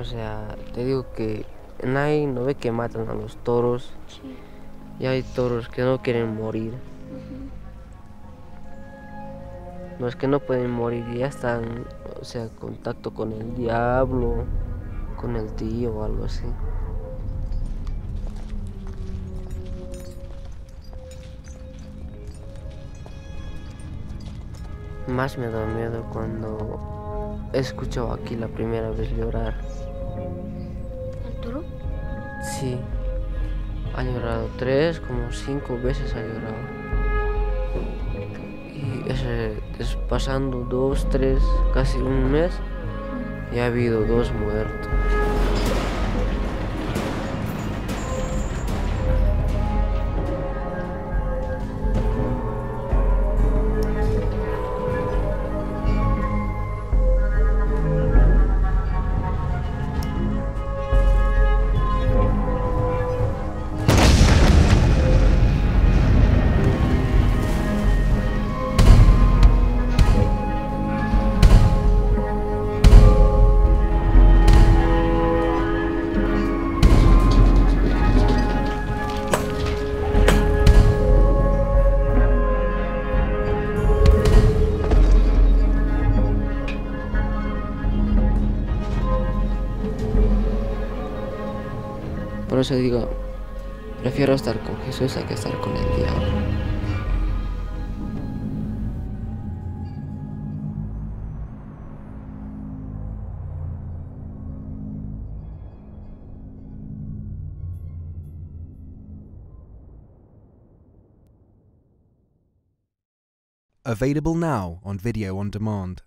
O sea, te digo que nadie no ve que matan a los toros. Sí. Y hay toros que no quieren morir. ujú. No es que no pueden morir, ya están, o sea, en contacto con el diablo, con el tío o algo así. Más me da miedo cuando he escuchado aquí la primera vez llorar. Sí, ha llorado tres, como cinco veces ha llorado. Y ese, es pasando dos, tres, casi un mes, y ha habido dos muertos. Por eso digo, prefiero estar con Jesús a que estar con el diablo. Available now on video on demand.